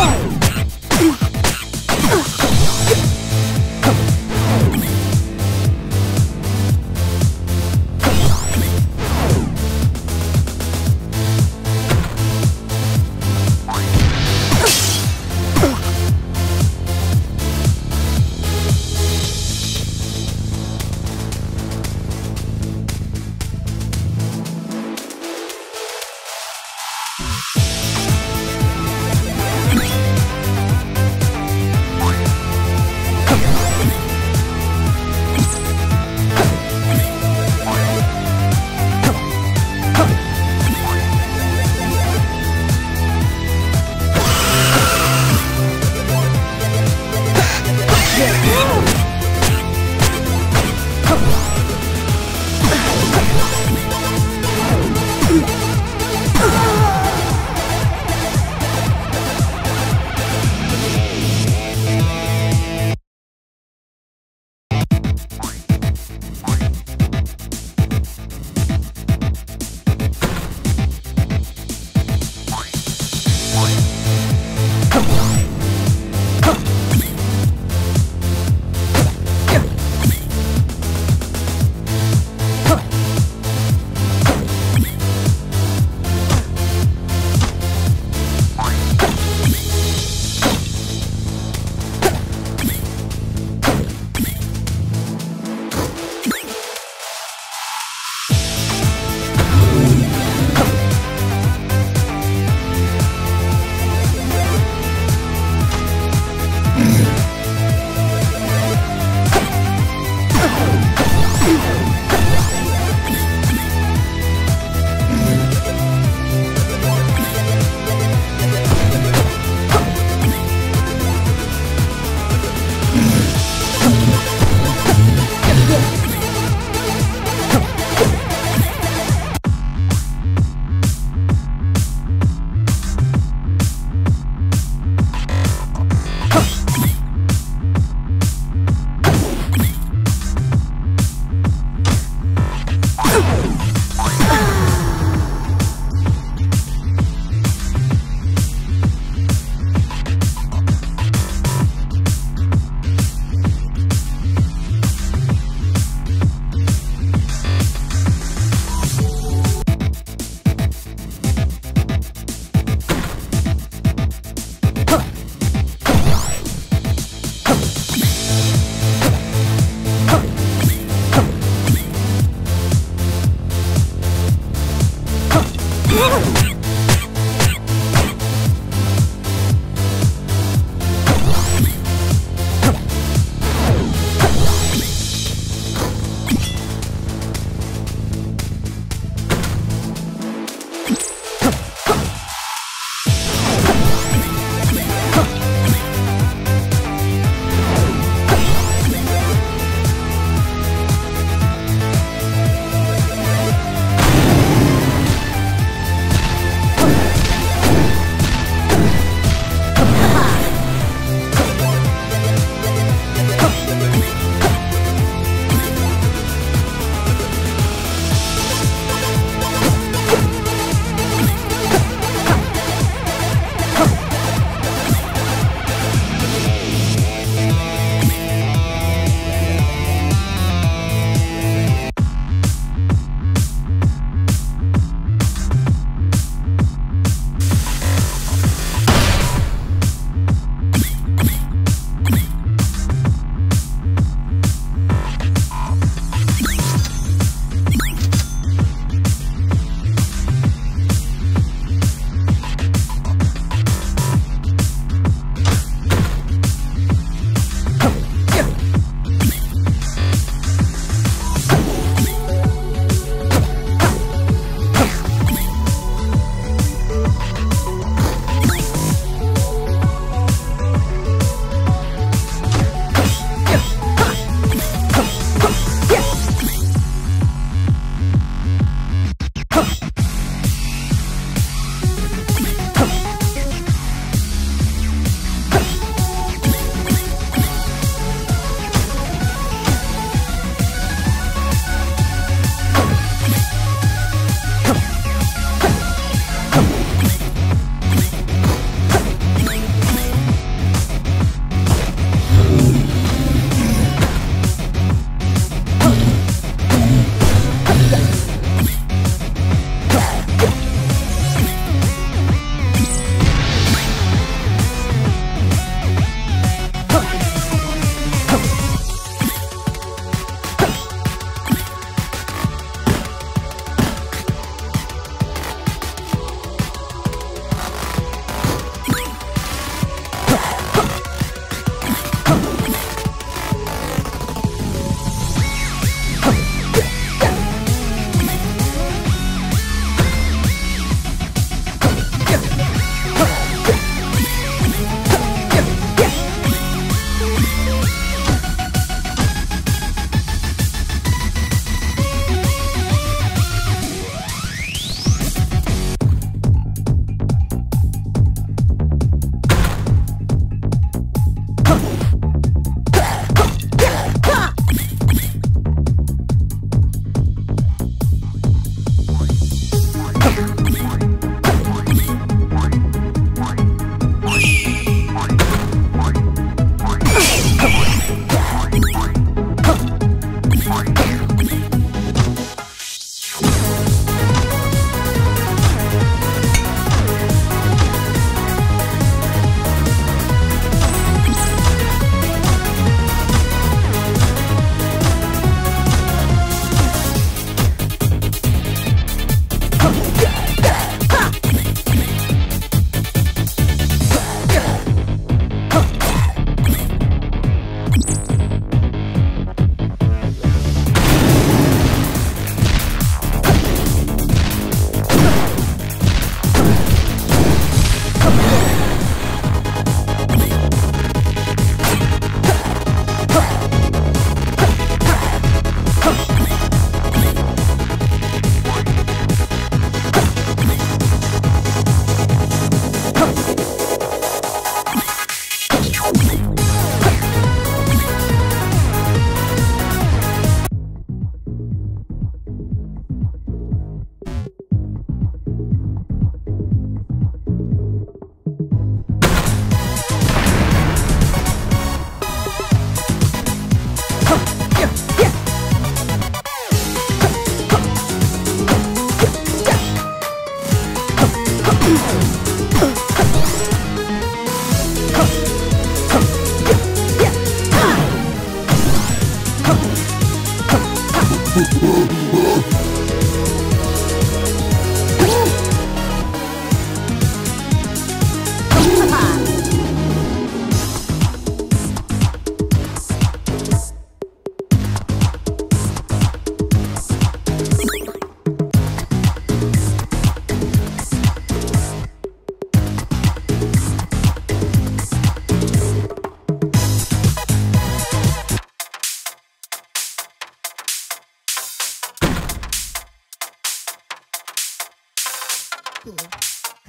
Destroy! Woo!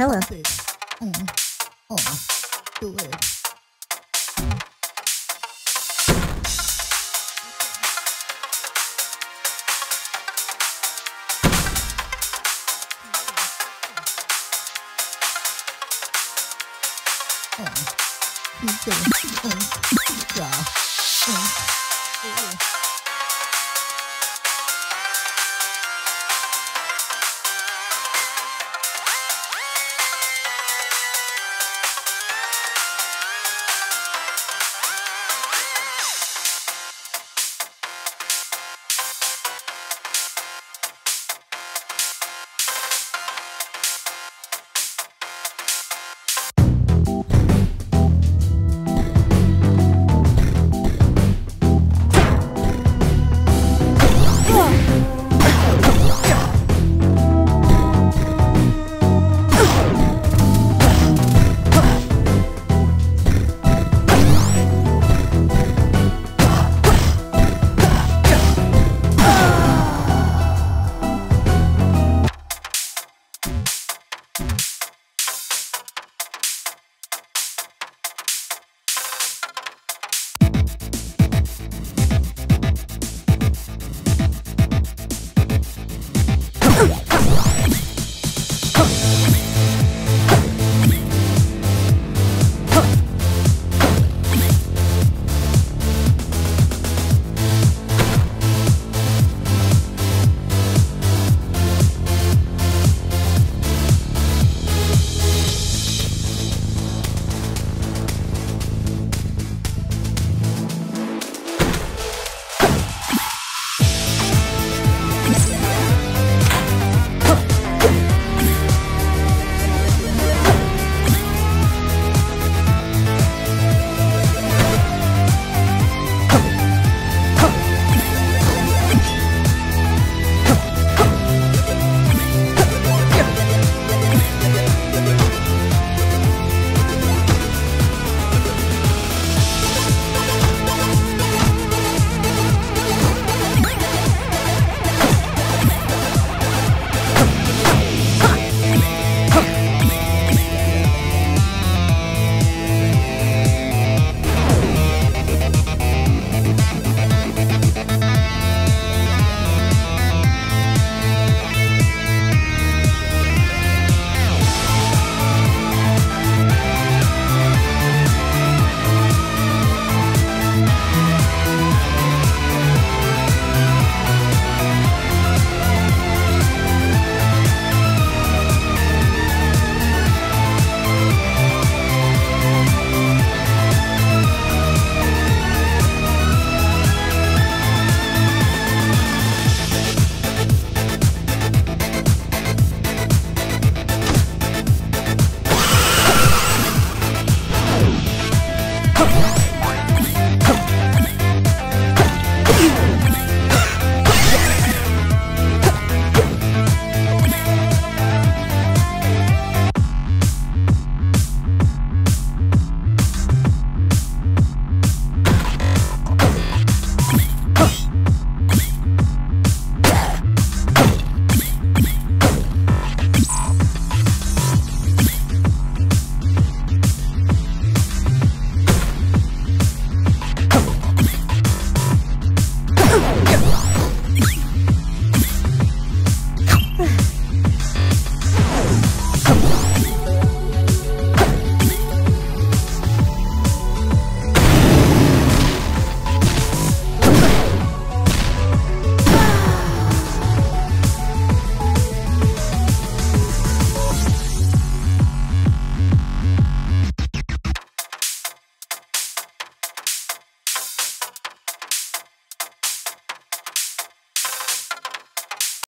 Hello.